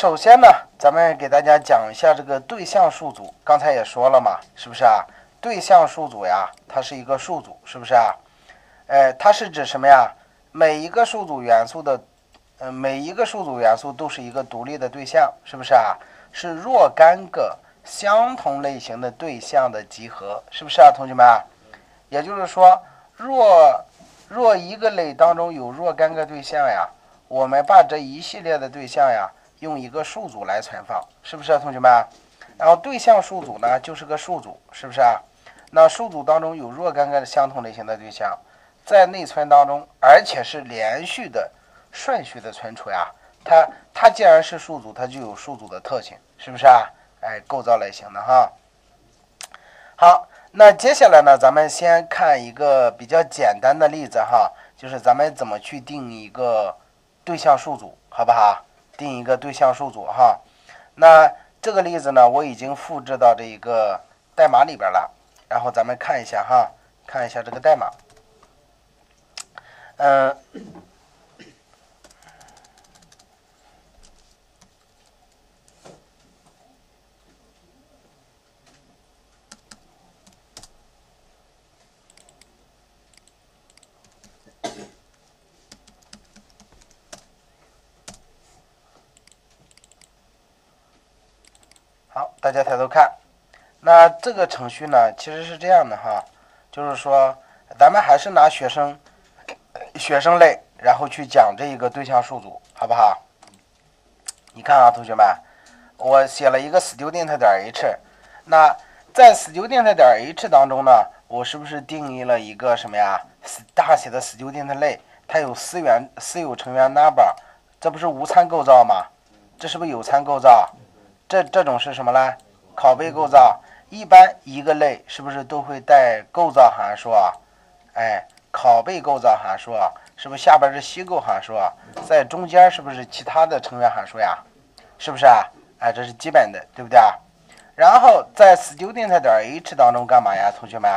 首先呢，咱们给大家讲一下这个对象数组。刚才也说了嘛，是不是啊？对象数组呀，它是一个数组，是不是啊？哎，它是指什么呀？每一个数组元素的，呃，每一个数组元素都是一个独立的对象，是不是啊？是若干个相同类型的对象的集合，是不是啊，同学们？也就是说，若若一个类当中有若干个对象呀，我们把这一系列的对象呀。用一个数组来存放，是不是啊，同学们？然后对象数组呢，就是个数组，是不是啊？那数组当中有若干个相同类型的对象，在内存当中，而且是连续的、顺序的存储呀。它它既然是数组，它就有数组的特性，是不是啊？哎，构造类型的哈。好，那接下来呢，咱们先看一个比较简单的例子哈，就是咱们怎么去定一个对象数组，好不好？定一个对象数组哈，那这个例子呢，我已经复制到这一个代码里边了，然后咱们看一下哈，看一下这个代码，嗯。大家抬头看，那这个程序呢，其实是这样的哈，就是说，咱们还是拿学生学生类，然后去讲这一个对象数组，好不好？你看啊，同学们，我写了一个 student 点 h，那在 student 点 h 当中呢，我是不是定义了一个什么呀？大写的 student 类，它有私源私有成员 number，这不是无参构造吗？这是不是有参构造？这这种是什么呢？拷贝构造，一般一个类是不是都会带构造函数啊？哎，拷贝构造函数啊是不是下边是虚构函数啊？在中间是不是其他的成员函数呀？是不是啊？哎，这是基本的，对不对啊？然后在 student 点 h 当中干嘛呀，同学们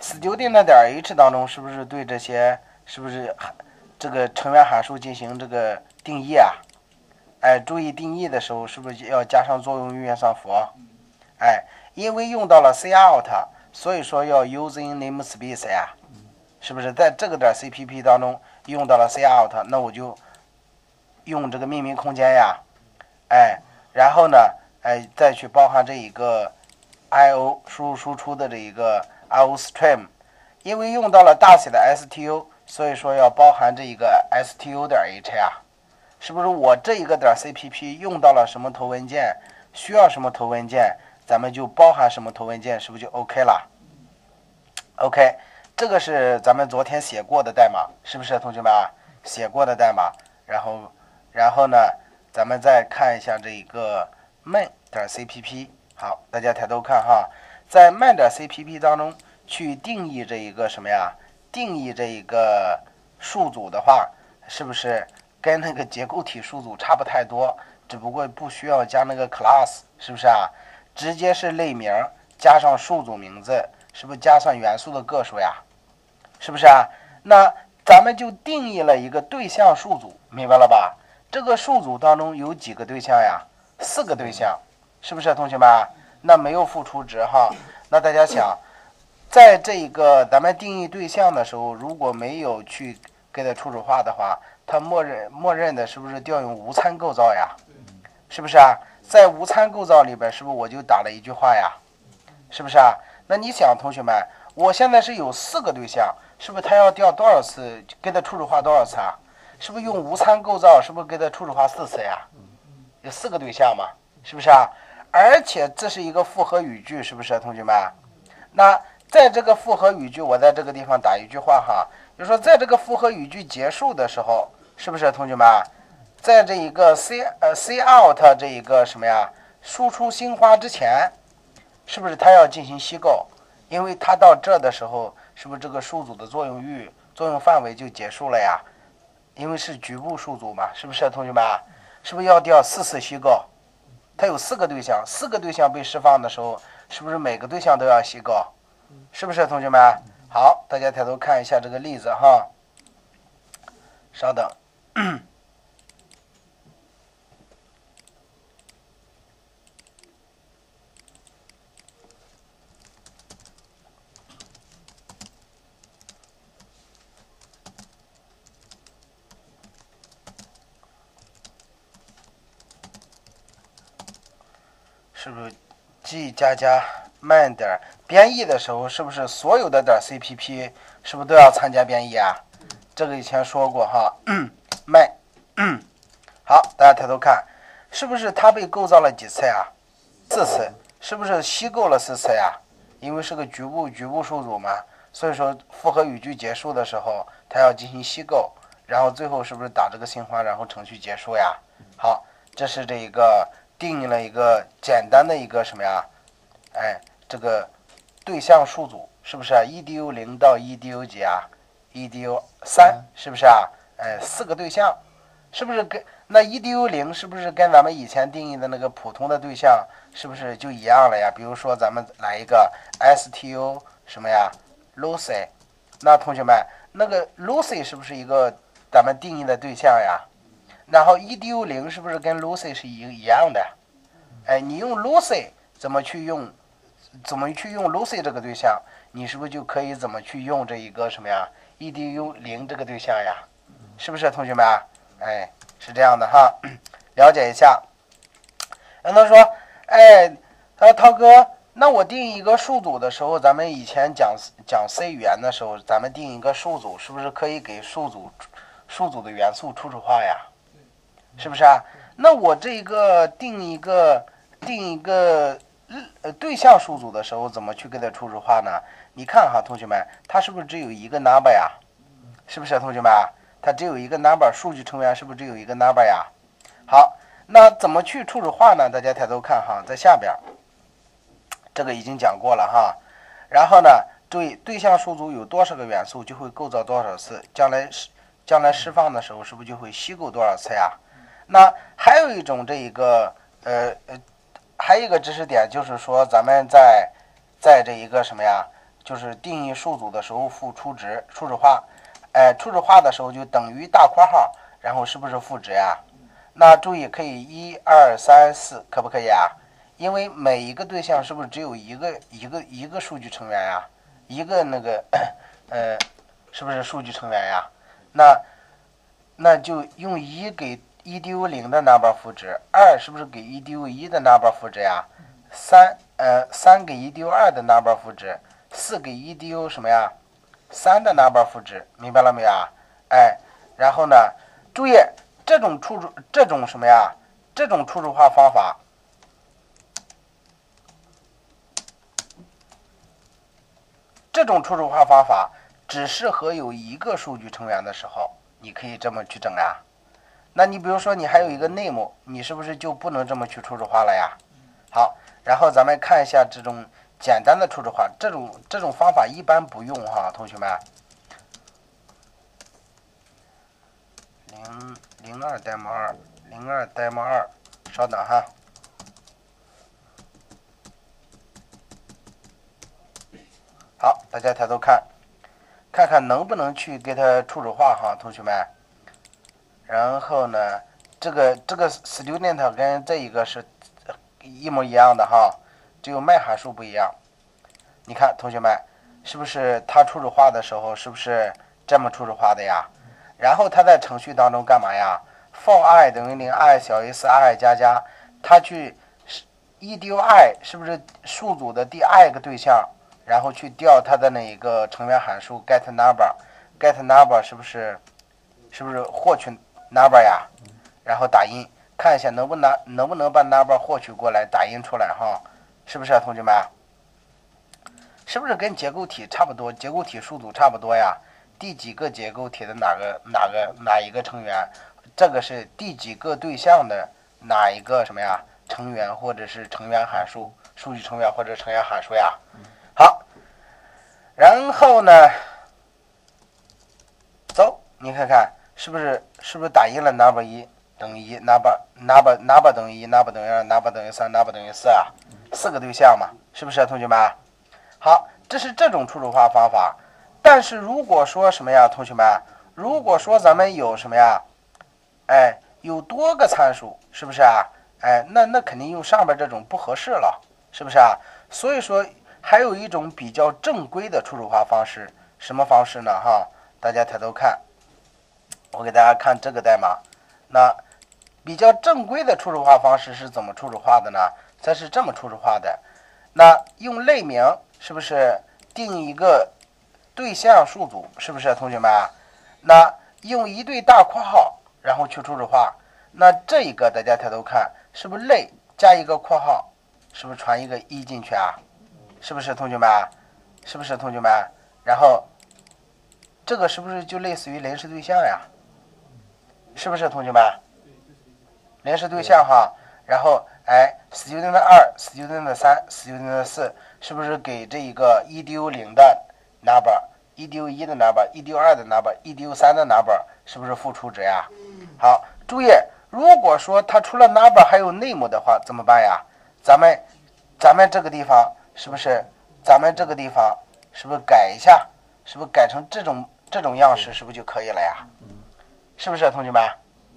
？student 点 h 当中是不是对这些是不是这个成员函数进行这个定义啊？哎，注意定义的时候是不是要加上作用域运算符？哎，因为用到了 cout，所以说要 using namespace 呀，是不是在这个点 cpp 当中用到了 cout，那我就用这个命名空间呀，哎，然后呢，哎，再去包含这一个 io 输入输出的这一个 iostream，因为用到了大写的 stu，所以说要包含这一个 stu 点 h 呀。是不是我这一个点 cpp 用到了什么头文件，需要什么头文件，咱们就包含什么头文件，是不是就 OK 了？OK，这个是咱们昨天写过的代码，是不是同学们啊？写过的代码，然后，然后呢，咱们再看一下这一个 main 点 cpp。好，大家抬头看哈，在 main 点 cpp 当中去定义这一个什么呀？定义这一个数组的话，是不是？跟那个结构体数组差不太多，只不过不需要加那个 class，是不是啊？直接是类名加上数组名字，是不是加上元素的个数呀？是不是啊？那咱们就定义了一个对象数组，明白了吧？这个数组当中有几个对象呀？四个对象，是不是同学们？那没有付出值哈。那大家想，在这一个咱们定义对象的时候，如果没有去给它初始化的话。它默认默认的是不是调用无参构造呀？是不是啊？在无参构造里边，是不是我就打了一句话呀？是不是啊？那你想，同学们，我现在是有四个对象，是不是它要调多少次？给它初始化多少次啊？是不是用无参构造？是不是给它初始化四次呀？有四个对象嘛？是不是啊？而且这是一个复合语句，是不是，同学们？那在这个复合语句，我在这个地方打一句话哈。就说在这个复合语句结束的时候，是不是同学们，在这一个 c 呃 c out 这一个什么呀，输出新花之前，是不是它要进行虚构？因为它到这的时候，是不是这个数组的作用域、作用范围就结束了呀？因为是局部数组嘛，是不是同学们？是不是要调四次虚构？它有四个对象，四个对象被释放的时候，是不是每个对象都要虚构？是不是同学们？好大家抬头看一下这个例子哈。稍等。是不是 g 加加慢点儿。编译的时候是不是所有的点 CPP 是不是都要参加编译啊？这个以前说过哈，慢。好，大家抬头看，是不是它被构造了几次呀？四次，是不是虚构了四次呀？因为是个局部局部数组嘛，所以说复合语句结束的时候，它要进行虚构，然后最后是不是打这个信花，然后程序结束呀？好，这是这一个定义了一个简单的一个什么呀？哎，这个。对象数组是不是啊？edu 零到 edu 几啊？edu 三是不是啊？哎，四个对象，是不是跟那 edu 零是不是跟咱们以前定义的那个普通的对象是不是就一样了呀？比如说咱们来一个 stu 什么呀？Lucy，那同学们，那个 Lucy 是不是一个咱们定义的对象呀？然后 edu 零是不是跟 Lucy 是一一样的？哎，你用 Lucy 怎么去用？怎么去用 Lucy 这个对象？你是不是就可以怎么去用这一个什么呀？edu 零这个对象呀？是不是同学们？哎，是这样的哈，了解一下。让他说，哎，他说涛哥，那我定一个数组的时候，咱们以前讲讲 C 语言的时候，咱们定一个数组，是不是可以给数组数组的元素初始化呀？是不是啊？那我这一个定一个定一个。呃，对象数组的时候怎么去给它初始化呢？你看哈，同学们，它是不是只有一个 number 呀？是不是，同学们？它只有一个 number，数据成员是不是只有一个 number 呀？好，那怎么去初始化呢？大家抬头看哈，在下边，这个已经讲过了哈。然后呢，注意对象数组有多少个元素，就会构造多少次，将来释将来释放的时候，是不是就会虚构多少次呀？那还有一种这一个呃呃。还有一个知识点就是说，咱们在在这一个什么呀，就是定义数组的时候赋初值初始化，哎，初始化的时候就等于大括号，然后是不是赋值呀？那注意可以一二三四，可不可以啊？因为每一个对象是不是只有一个一个一个数据成员呀？一个那个 呃，是不是数据成员呀？那那就用一给。Edu 零的 number 赋值，二是不是给 edu 一的 number 赋值呀？三呃三给 edu 二的 number 赋值，四给 edu 什么呀？三的 number 赋值，明白了没有啊？哎，然后呢，注意这种初始这种什么呀？这种初始化方法，这种初始化方法只适合有一个数据成员的时候，你可以这么去整啊。那你比如说，你还有一个 name，你是不是就不能这么去初始化了呀？好，然后咱们看一下这种简单的初始化，这种这种方法一般不用哈，同学们。零零二代码二，零二代码二，稍等哈。好，大家抬头看，看看能不能去给它初始化哈，同学们。然后呢，这个这个 student 跟这一个是一模一样的哈，只有卖函数不一样。你看，同学们，是不是它初始化的时候是不是这么初始化的呀？然后它在程序当中干嘛呀？for i 等于零，i 小于四，i 加加，它去 edu i 是不是数组的第 i 个对象？然后去调它的那一个成员函数 get number，get number 是不是是不是获取？number 呀，然后打印，看一下能不能能不能把 number 获取过来，打印出来哈，是不是啊，同学们？是不是跟结构体差不多？结构体数组差不多呀？第几个结构体的哪个哪个哪一个成员？这个是第几个对象的哪一个什么呀？成员或者是成员函数？数据成员或者成员函数呀？好，然后呢？走，你看看。是不是是不是打印了 number 一等于一 number number number 等于一 number 等于二 number 等于三 number 等于四啊？四个对象嘛，是不是同学们？好，这是这种初始化方法。但是如果说什么呀，同学们？如果说咱们有什么呀？哎，有多个参数，是不是啊？哎，那那肯定用上边这种不合适了，是不是啊？所以说还有一种比较正规的初始化方式，什么方式呢？哈，大家抬头看。我给大家看这个代码，那比较正规的初始化方式是怎么初始化的呢？它是这么初始化的。那用类名是不是定一个对象数组？是不是同学们？那用一对大括号，然后去初始化。那这一个大家抬头看，是不是类加一个括号，是不是传一个一进去啊？是不是同学们？是不是同学们？然后这个是不是就类似于临时对象呀？是不是同学们？临时对象哈，然后哎，student 二，student 三，student 四，是不是给这一个 edu 零的 number，edu 一的 number，edu 二的 number，edu 三的 number，是不是付出值呀？好，注意，如果说它除了 number 还有 name 的话，怎么办呀？咱们咱们这个地方是不是？咱们这个地方是不是改一下？是不是改成这种这种样式，是不是就可以了呀？是不是同学们？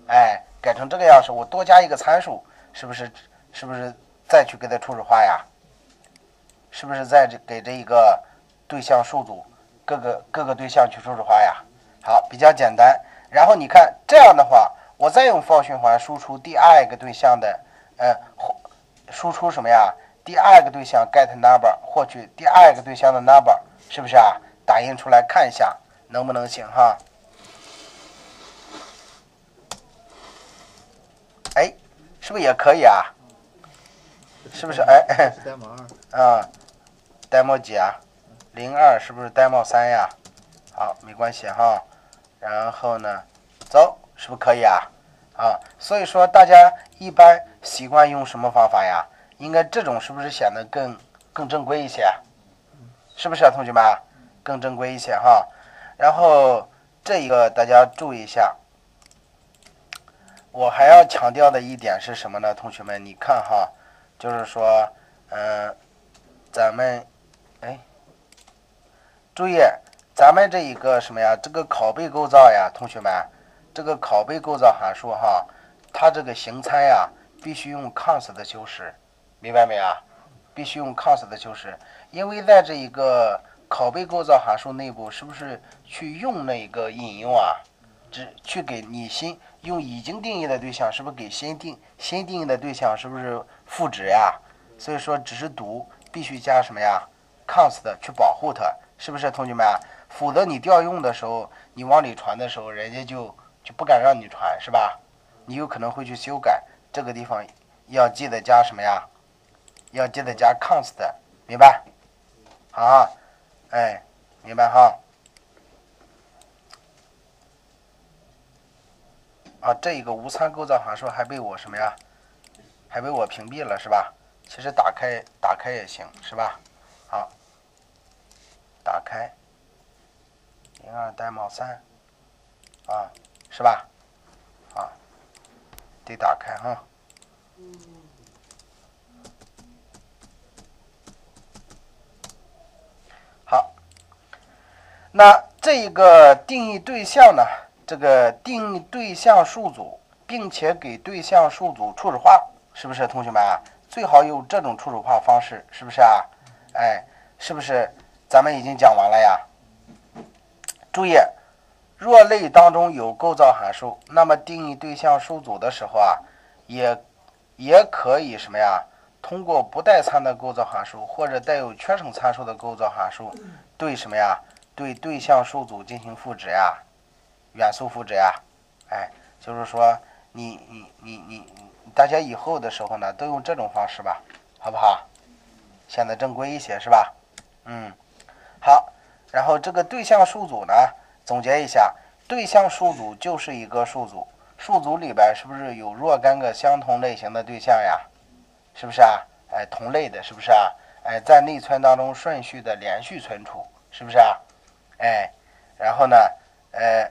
哎。改成这个样式，我多加一个参数，是不是？是不是再去给它初始化呀？是不是在这给这一个对象数组各个各个对象去初始化呀？好，比较简单。然后你看这样的话，我再用 for 循环输出第二个对象的，呃，输出什么呀？第二个对象 get number 获取第二个对象的 number，是不是啊？打印出来看一下能不能行哈？哎，是不是也可以啊？是不是？哎，啊，demo 几啊？零二是不是 demo 三呀？好，没关系哈。然后呢，走，是不是可以啊？啊，所以说大家一般习惯用什么方法呀？应该这种是不是显得更更正规一些？是不是啊，同学们？更正规一些哈。然后这一个大家注意一下。我还要强调的一点是什么呢？同学们，你看哈，就是说，嗯，咱们，哎，注意，咱们这一个什么呀？这个拷贝构造呀，同学们，这个拷贝构造函数哈，它这个形参呀，必须用 cons 的修饰，明白没啊？必须用 cons 的修饰，因为在这一个拷贝构造函数内部，是不是去用那个引用啊？只去给你新。用已经定义的对象，是不是给新定新定义的对象是不是赋值呀？所以说只是读必须加什么呀？const 去保护它，是不是同学们？否则你调用的时候，你往里传的时候，人家就就不敢让你传，是吧？你有可能会去修改这个地方，要记得加什么呀？要记得加 const，明白？好，哎，明白哈。啊，这一个无参构造函数还被我什么呀？还被我屏蔽了是吧？其实打开打开也行是吧？好，打开零二代码三啊，是吧？啊，得打开哈。好，那这一个定义对象呢？这个定义对象数组，并且给对象数组初始化，是不是同学们啊？最好有这种初始化方式，是不是啊？哎，是不是？咱们已经讲完了呀。注意，若类当中有构造函数，那么定义对象数组的时候啊，也也可以什么呀？通过不带参的构造函数或者带有缺省参数的构造函数，对什么呀？对对象数组进行赋值呀。元素复制呀，哎，就是说你你你你大家以后的时候呢，都用这种方式吧，好不好？显得正规一些是吧？嗯，好。然后这个对象数组呢，总结一下，对象数组就是一个数组，数组里边是不是有若干个相同类型的对象呀？是不是啊？哎，同类的，是不是啊？哎，在内存当中顺序的连续存储，是不是啊？哎，然后呢，呃。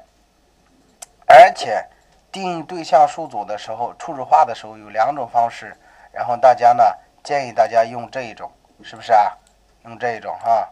而且定义对象数组的时候，初始化的时候有两种方式，然后大家呢建议大家用这一种，是不是啊？用这一种哈。